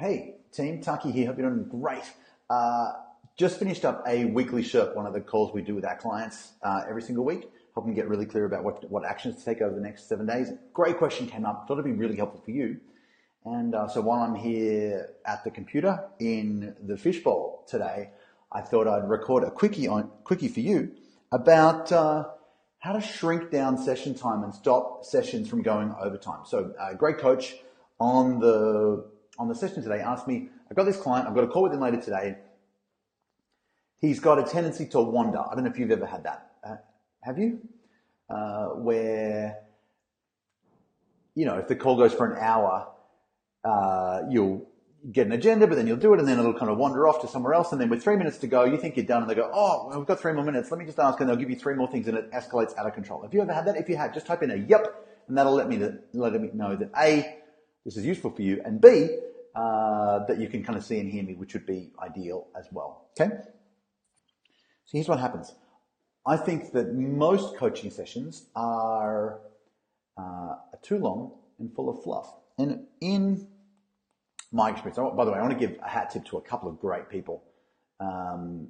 Hey, team, Taki here. Hope you're doing great. Uh, just finished up a weekly SHERP, one of the calls we do with our clients uh, every single week, helping get really clear about what, what actions to take over the next seven days. Great question came up. Thought it'd be really helpful for you. And uh, so while I'm here at the computer in the fishbowl today, I thought I'd record a quickie on quickie for you about uh, how to shrink down session time and stop sessions from going overtime. So, a great coach on the on the session today asked me, I've got this client, I've got a call with him later today. He's got a tendency to wander. I don't know if you've ever had that. Uh, have you? Uh, where, you know, if the call goes for an hour, uh, you'll get an agenda, but then you'll do it and then it'll kind of wander off to somewhere else. And then with three minutes to go, you think you're done and they go, oh, well, we've got three more minutes. Let me just ask and they'll give you three more things and it escalates out of control. Have you ever had that? If you have, just type in a yep and that'll let me, let me know that A, this is useful for you and B, uh, that you can kind of see and hear me, which would be ideal as well. Okay? So here's what happens. I think that most coaching sessions are, uh, too long and full of fluff. And in my experience. By the way, I want to give a hat tip to a couple of great people. Um,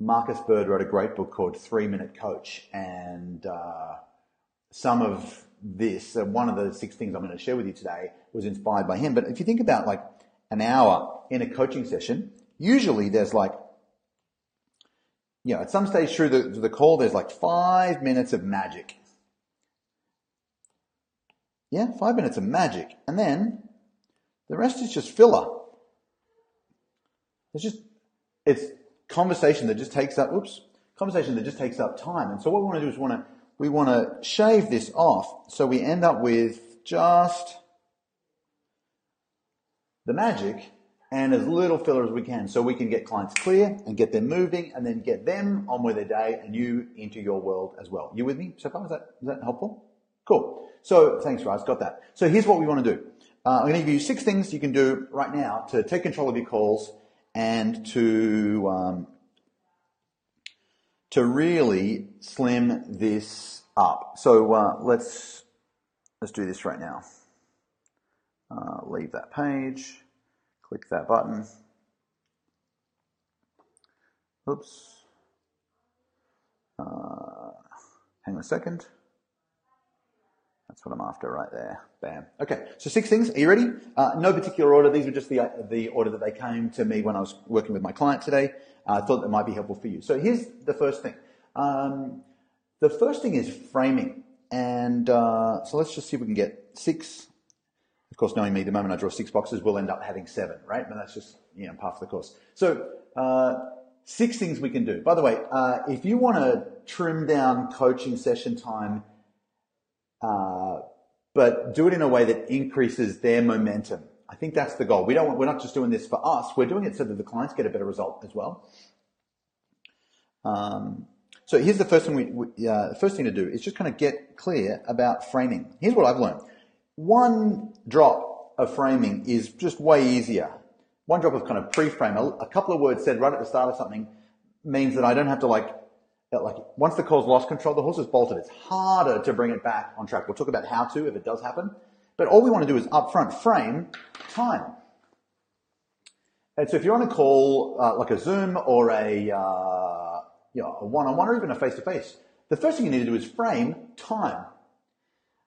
Marcus Bird wrote a great book called Three Minute Coach, and uh, some of this, uh, one of the six things I'm going to share with you today, was inspired by him. But if you think about like an hour in a coaching session, usually there's like, you know, at some stage through the, the call, there's like five minutes of magic. Yeah, five minutes of magic. And then the rest is just filler. It's just, it's conversation that just takes up, oops, conversation that just takes up time. And so what we want to do is we want to, we want to shave this off so we end up with just the magic and as little filler as we can so we can get clients clear and get them moving and then get them on with their day and you into your world as well. You with me so far? Is that, is that helpful? Cool. So thanks, Raz. Got that. So here's what we want to do. Uh, I'm going to give you six things you can do right now to take control of your calls and to um, to really slim this up. So uh, let's let's do this right now. Uh, leave that page. Click that button. Oops. Uh, hang on a second. That's what I'm after right there. Bam. Okay, so six things. Are you ready? Uh, no particular order. These were just the, the order that they came to me when I was working with my client today. Uh, I thought that might be helpful for you. So here's the first thing. Um, the first thing is framing. And uh, so let's just see if we can get six. Of course, knowing me, the moment I draw six boxes, we'll end up having seven, right? But that's just, you know, part of the course. So, uh, six things we can do. By the way, uh, if you want to trim down coaching session time uh, but do it in a way that increases their momentum. I think that's the goal. We don't, we're not just doing this for us. We're doing it so that the clients get a better result as well. Um, so here's the first thing we, we uh, the first thing to do is just kind of get clear about framing. Here's what I've learned. One drop of framing is just way easier. One drop of kind of pre-frame, a, a couple of words said right at the start of something means that I don't have to like like once the call's lost control, the horse is bolted. It's harder to bring it back on track. We'll talk about how to if it does happen. But all we want to do is upfront frame time. And so if you're on a call uh, like a Zoom or a uh, you know, a one-on-one or even a face-to-face, the first thing you need to do is frame time.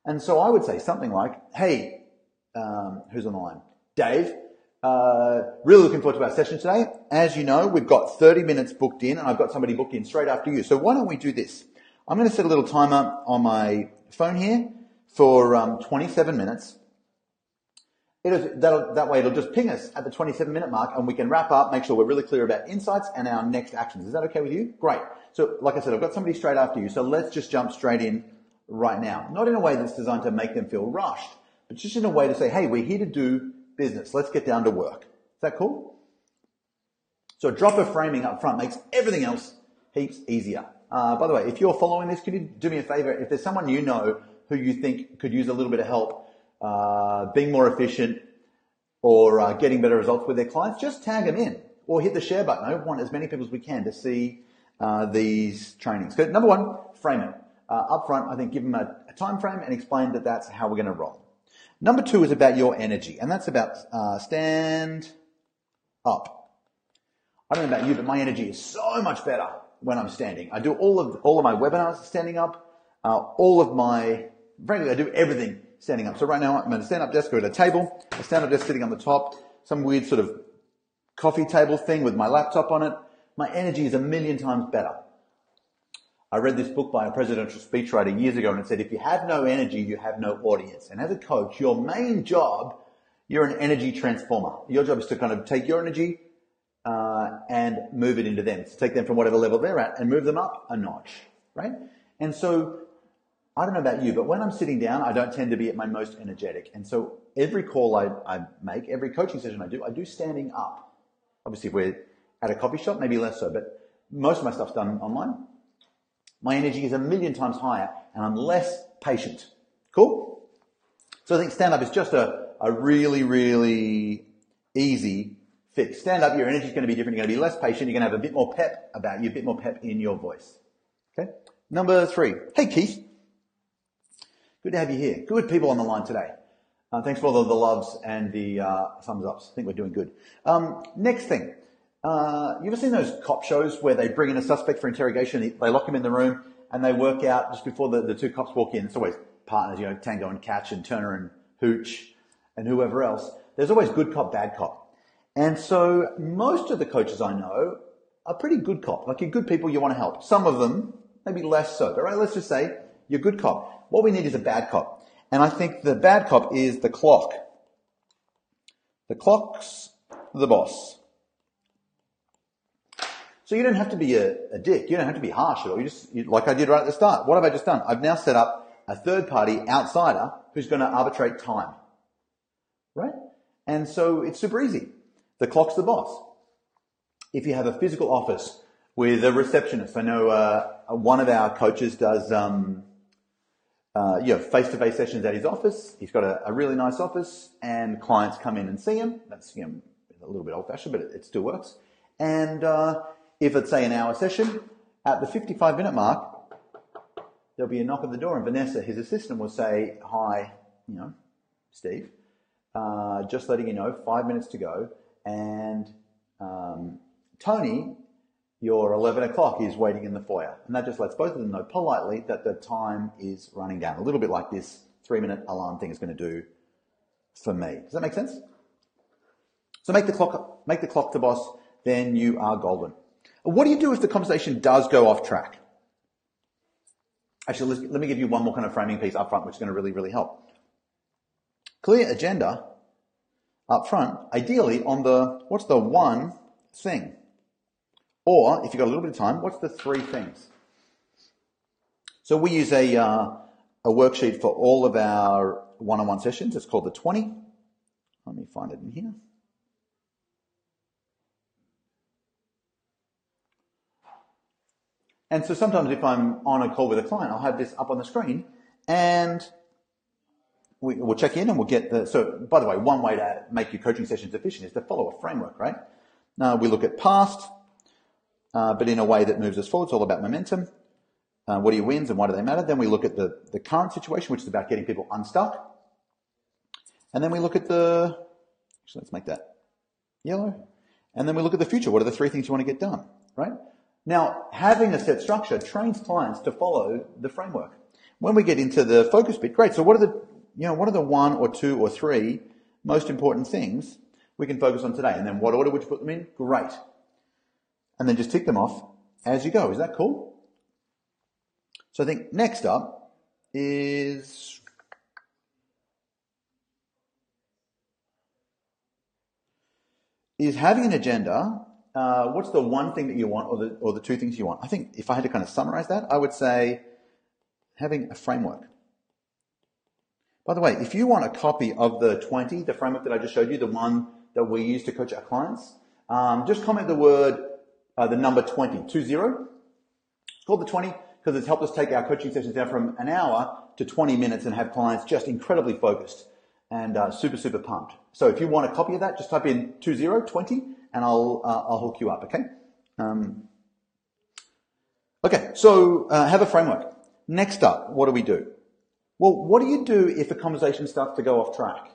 And so I would say something like, "Hey, um, who's on the line? Dave. Uh, really looking forward to our session today. As you know, we've got 30 minutes booked in and I've got somebody booked in straight after you. So why don't we do this? I'm going to set a little timer on my phone here for um, 27 minutes. that way it'll just ping us at the 27 minute mark and we can wrap up, make sure we're really clear about insights and our next actions. Is that okay with you? Great. So like I said, I've got somebody straight after you. So let's just jump straight in right now. Not in a way that's designed to make them feel rushed, but just in a way to say, hey, we're here to do business. Let's get down to work. Is that cool? So a drop of framing up front makes everything else heaps easier. Uh, by the way, if you're following this, can you do me a favor? If there's someone you know who you think could use a little bit of help uh, being more efficient or uh, getting better results with their clients, just tag them in or hit the share button. I want as many people as we can to see uh, these trainings. number one, frame it. Uh, up front, I think give them a, a time frame and explain that that's how we're going to roll. Number two is about your energy, and that's about uh, stand up. I don't know about you, but my energy is so much better when I'm standing. I do all of all of my webinars standing up, uh, all of my frankly, I do everything standing up. So right now I'm at a stand-up desk or at a table, a stand-up desk sitting on the top, some weird sort of coffee table thing with my laptop on it. My energy is a million times better. I read this book by a presidential speechwriter years ago and it said, if you have no energy, you have no audience. And as a coach, your main job, you're an energy transformer. Your job is to kind of take your energy uh, and move it into them. To take them from whatever level they're at and move them up a notch, right? And so I don't know about you, but when I'm sitting down, I don't tend to be at my most energetic. And so every call I, I make, every coaching session I do, I do standing up. Obviously, if we're at a coffee shop, maybe less so, but most of my stuff's done online. My energy is a million times higher and I'm less patient. Cool? So I think stand up is just a, a really, really easy fix. Stand up, your energy is going to be different. You're going to be less patient. You're going to have a bit more pep about you, a bit more pep in your voice. Okay? Number three. Hey, Keith. Good to have you here. Good people on the line today. Uh, thanks for all the, the loves and the uh, thumbs ups. I think we're doing good. Um, next thing. Uh, you ever seen those cop shows where they bring in a suspect for interrogation, they lock him in the room, and they work out just before the, the two cops walk in. It's always partners, you know, Tango and Cash and Turner and Hooch and whoever else. There's always good cop, bad cop. And so most of the coaches I know are pretty good cop. Like you're good people, you want to help. Some of them, maybe less so. But right, let's just say you're good cop. What we need is a bad cop. And I think the bad cop is the clock. The clock's the boss. So you don't have to be a, a dick. You don't have to be harsh at all. You just, you, like I did right at the start. What have I just done? I've now set up a third party outsider who's going to arbitrate time. Right? And so it's super easy. The clock's the boss. If you have a physical office with a receptionist, I know uh, one of our coaches does um, uh, you know, face-to-face sessions at his office. He's got a, a, really nice office, and clients come in and see him. That's you know, a little bit old-fashioned, but it, it still works. And uh, if it's say an hour session, at the 55-minute mark, there'll be a knock at the door, and Vanessa, his assistant, will say, "Hi, you know, Steve, uh, just letting you know, five minutes to go, and um, Tony your 11 o'clock is waiting in the foyer. And that just lets both of them know politely that the time is running down. A little bit like this three minute alarm thing is going to do for me. Does that make sense? So make the clock, make the clock the boss, then you are golden. What do you do if the conversation does go off track? Actually, let me give you one more kind of framing piece up front, which is going to really, really help. Clear agenda up front, ideally on the, what's the one thing? Or, if you've got a little bit of time, what's the three things? So we use a, uh, a worksheet for all of our one-on-one sessions. It's called the 20. Let me find it in here. And so sometimes if I'm on a call with a client, I'll have this up on the screen and we, will check in and we'll get the, so by the way, one way to make your coaching sessions efficient is to follow a framework, right? Now we look at past, uh, but in a way that moves us forward. It's all about momentum. Uh, what are your wins and why do they matter? Then we look at the, the current situation, which is about getting people unstuck. And then we look at the, actually, let's make that yellow. And then we look at the future. What are the three things you want to get done, right? Now, having a set structure trains clients to follow the framework. When we get into the focus bit, great. So what are the, you know, what are the one or two or three most important things we can focus on today? And then what order would you put them in? Great and then just tick them off as you go. Is that cool? So I think next up is is having an agenda. Uh, what's the one thing that you want, or the or the two things you want? I think if I had to kind of summarize that, I would say having a framework. By the way, if you want a copy of the 20, the framework that I just showed you, the one that we use to coach our clients, um, just comment the word uh, the number 20, 20. It's called the 20 because it's helped us take our coaching sessions down from an hour to 20 minutes and have clients just incredibly focused and uh, super, super pumped. So if you want a copy of that, just type in 20, 20 and I'll, uh, I'll hook you up, okay? Um, okay, so uh, have a framework. Next up, what do we do? Well, what do you do if a conversation starts to go off track?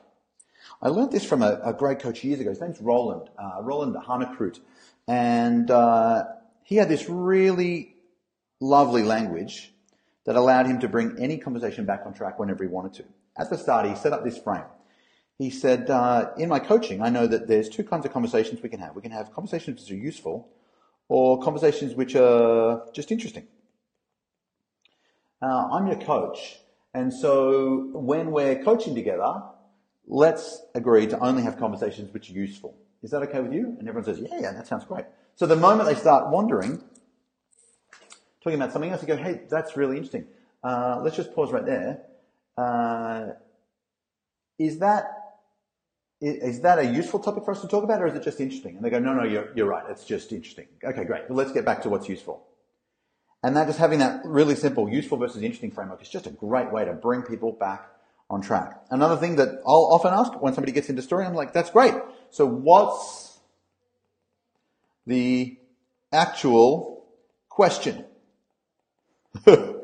I learned this from a, a great coach years ago. His name's Roland, uh, Roland Hanekroot. And uh, he had this really lovely language that allowed him to bring any conversation back on track whenever he wanted to. At the start, he set up this frame. He said, uh, in my coaching, I know that there's two kinds of conversations we can have. We can have conversations which are useful or conversations which are just interesting. Uh, I'm your coach and so when we're coaching together, let's agree to only have conversations which are useful. Is that okay with you? And everyone says, yeah, yeah, that sounds great. So the moment they start wandering, talking about something else, you go, hey, that's really interesting. Uh, let's just pause right there. Uh, is that is that a useful topic for us to talk about, or is it just interesting? And they go, no, no, you're, you're right. It's just interesting. Okay, great. Well, let's get back to what's useful. And that just having that really simple, useful versus interesting framework is just a great way to bring people back on track. Another thing that I'll often ask when somebody gets into story, I'm like, that's great. So what's the actual question?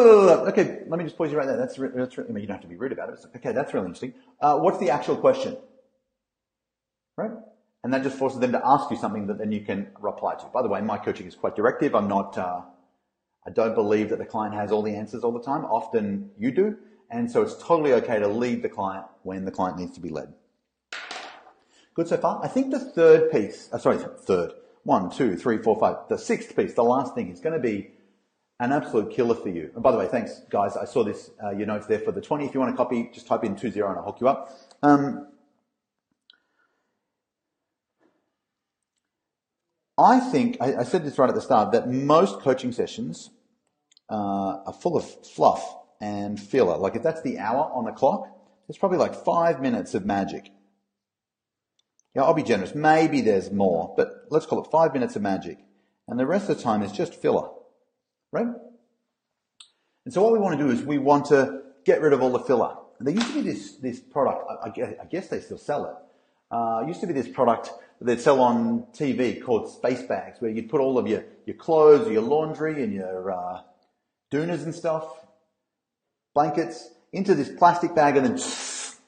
okay, let me just pause you right there. That's, that's I mean, you don't have to be rude about it. okay, that's really interesting. Uh, what's the actual question? Right? And that just forces them to ask you something that then you can reply to. By the way, my coaching is quite directive. I'm not, uh, I don't believe that the client has all the answers all the time. Often you do. And so it's totally okay to lead the client when the client needs to be led. Good so far? I think the third piece, uh, sorry, third, one, two, three, four, five, the sixth piece, the last thing is going to be an absolute killer for you. And by the way, thanks guys. I saw this, uh, your notes there for the 20. If you want to copy, just type in 20 and I'll hook you up. Um, I think, I, I, said this right at the start, that most coaching sessions uh, are full of fluff and filler. Like if that's the hour on the clock, there's probably like five minutes of magic. Yeah, I'll be generous. Maybe there's more, but let's call it five minutes of magic. And the rest of the time is just filler. Right? And so what we want to do is we want to get rid of all the filler. There used to be this, this product, I, I guess they still sell it. Uh, used to be this product that they'd sell on TV called space bags, where you'd put all of your, your clothes, your laundry, and your uh, doonas and stuff, blankets, into this plastic bag, and then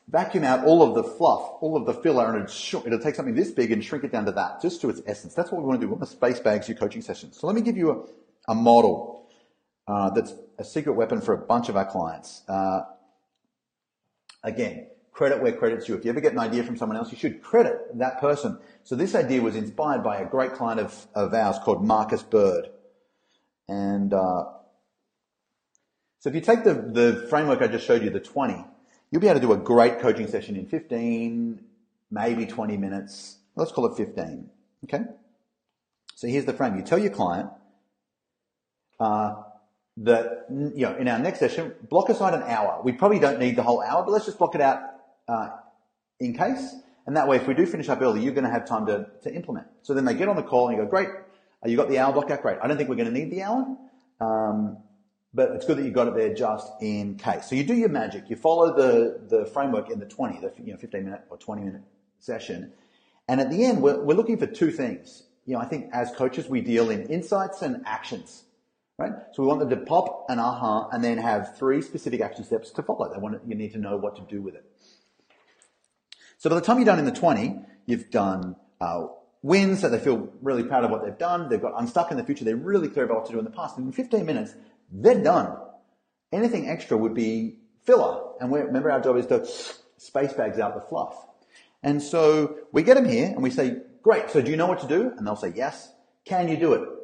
vacuum out all of the fluff, all of the filler, and it'll take something this big and shrink it down to that, just to its essence. That's what we want to do. We want to space bags your coaching sessions. So let me give you a, a model uh, that's a secret weapon for a bunch of our clients. Uh, again, credit where credit's due. If you ever get an idea from someone else, you should credit that person. So this idea was inspired by a great client of, of ours called Marcus Bird. And uh, so if you take the, the framework I just showed you, the 20, you'll be able to do a great coaching session in 15, maybe 20 minutes. Let's call it 15. Okay? So here's the frame. You tell your client uh, that, you know, in our next session, block aside an hour. We probably don't need the whole hour, but let's just block it out uh, in case. And that way, if we do finish up early, you're going to have time to, to implement. So then they get on the call and you go, great, uh, you got the hour blocked out, great. I don't think we're going to need the hour. Um, but it's good that you got it there just in case. So you do your magic. You follow the, the framework in the 20, the you know, 15 minute or 20 minute session. And at the end, we're, we're looking for two things. You know, I think as coaches, we deal in insights and actions, right? So we want them to pop an aha and then have three specific action steps to follow. They want you need to know what to do with it. So by the time you're done in the 20, you've done uh, wins, so they feel really proud of what they've done. They've got unstuck in the future. They're really clear about what to do in the past. And in 15 minutes, they're done. Anything extra would be filler. And remember, our job is to space bags out the fluff. And so we get them here and we say, great. So do you know what to do? And they'll say, yes. Can you do it?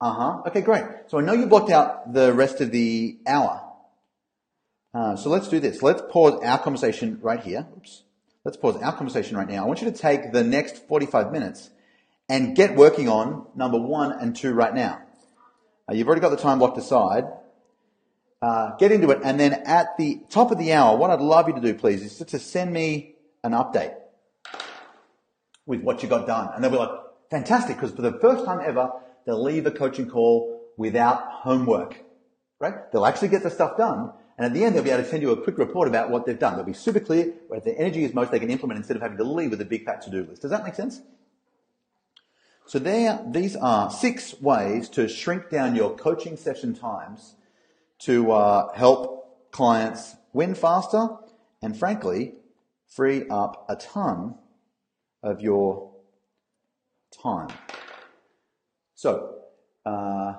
Uh huh. Okay, great. So I know you blocked out the rest of the hour. Uh, so let's do this. Let's pause our conversation right here. Oops let's pause our conversation right now. I want you to take the next 45 minutes and get working on number one and two right now. Uh, you've already got the time blocked aside. Uh, get into it, and then at the top of the hour, what I'd love you to do, please, is to send me an update with what you got done. And they'll be like, fantastic, because for the first time ever, they'll leave a coaching call without homework, right? They'll actually get the stuff done, and at the end, they'll be able to send you a quick report about what they've done. They'll be super clear where the energy is most they can implement instead of having to leave with a big fat to-do list. Does that make sense? So there, these are six ways to shrink down your coaching session times to uh, help clients win faster and frankly, free up a ton of your time. So, uh,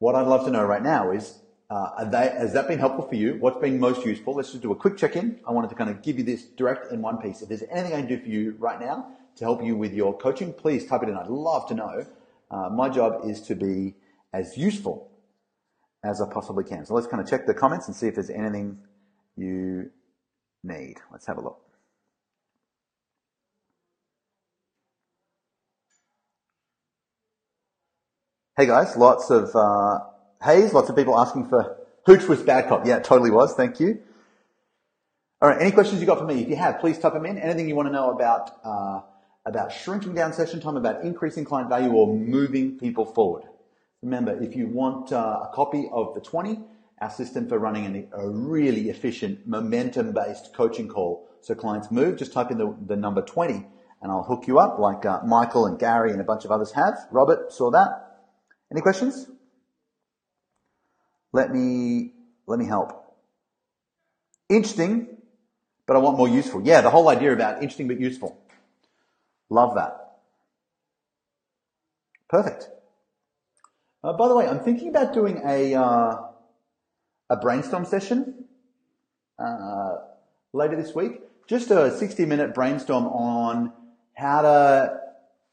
what I'd love to know right now is, uh, they, has that been helpful for you? What's been most useful? Let's just do a quick check-in. I wanted to kind of give you this direct in one piece. If there's anything I can do for you right now to help you with your coaching, please type it in. I'd love to know. Uh, my job is to be as useful as I possibly can. So let's kind of check the comments and see if there's anything you need. Let's have a look. Hey guys, lots of uh, haze, lots of people asking for Hooch was bad cop. Yeah, totally was. Thank you. All right, any questions you got for me? If you have, please type them in. Anything you want to know about uh, about shrinking down session time, about increasing client value, or moving people forward. Remember, if you want uh, a copy of the 20, our system for running an, a really efficient momentum based coaching call so clients move, just type in the, the number 20 and I'll hook you up like uh, Michael and Gary and a bunch of others have. Robert saw that. Any questions? Let me, let me help. Interesting, but I want more useful. Yeah, the whole idea about interesting but useful. Love that. Perfect. Uh, by the way, I'm thinking about doing a, uh, a brainstorm session uh, later this week. Just a 60 minute brainstorm on how to,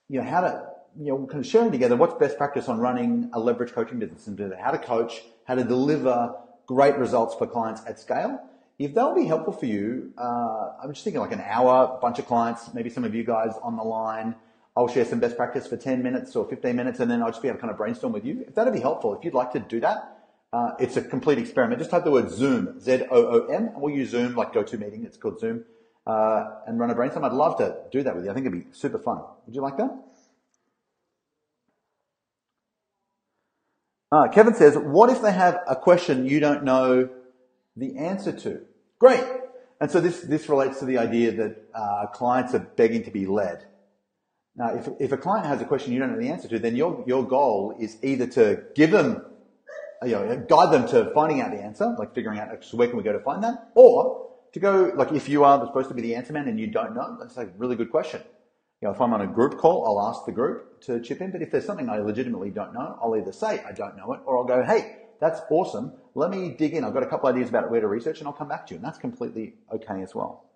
you know, how to, you know, kind of sharing together what's best practice on running a leverage coaching business and how to coach, how to deliver great results for clients at scale. If that'll be helpful for you, uh, I'm just thinking like an hour, bunch of clients, maybe some of you guys on the line. I'll share some best practice for 10 minutes or 15 minutes and then I'll just be able to kind of brainstorm with you. If that'd be helpful, if you'd like to do that, uh, it's a complete experiment. Just type the word Zoom, Z-O-O-M, and we'll use Zoom like GoToMeeting. It's called Zoom, uh, and run a brainstorm. I'd love to do that with you. I think it'd be super fun. Would you like that? Uh, Kevin says, what if they have a question you don't know the answer to? Great. And so this, this relates to the idea that uh, clients are begging to be led. Now, if, if a client has a question you don't know the answer to, then your, your goal is either to give them you know, guide them to finding out the answer, like figuring out so where can we go to find that, or to go like if you are supposed to be the answer man and you don't know, that's a really good question. You know, if I'm on a group call, I'll ask the group to chip in. But if there's something I legitimately don't know, I'll either say I don't know it, or I'll go, hey, that's awesome. Let me dig in. I've got a couple ideas about where to research, and I'll come back to you. And that's completely okay as well.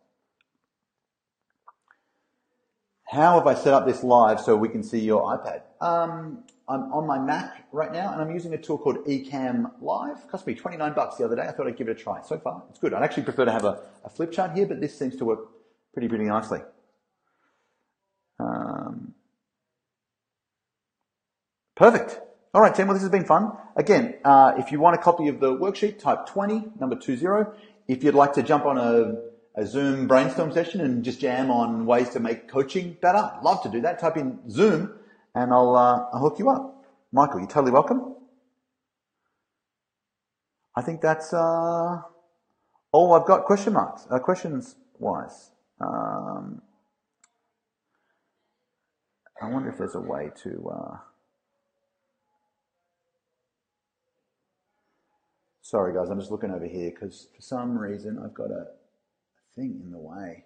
How have I set up this live so we can see your iPad? Um, I'm on my Mac right now and I'm using a tool called Ecamm Live. It cost me 29 bucks the other day. I thought I'd give it a try. So far, it's good. I'd actually prefer to have a, a flip chart here, but this seems to work pretty, pretty nicely. Um, perfect. All right, team. Well, this has been fun. Again, uh, if you want a copy of the worksheet, type 20, number 20. If you'd like to jump on a, a Zoom brainstorm session and just jam on ways to make coaching better, I'd love to do that. Type in Zoom and I'll, uh, I'll hook you up. Michael, you're totally welcome. I think that's uh, all I've got question marks, uh, questions wise. Um, I wonder if there's a way to. Uh... Sorry, guys, I'm just looking over here because for some reason I've got a thing in the way.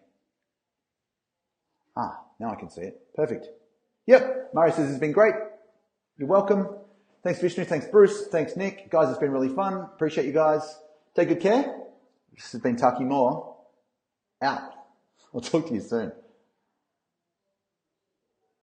Ah, now I can see it. Perfect. Yep, Murray says it's been great. You're welcome. Thanks Vishnu, thanks Bruce, thanks Nick. Guys, it's been really fun. Appreciate you guys. Take good care. This has been Taki Moore. Out. I'll talk to you soon.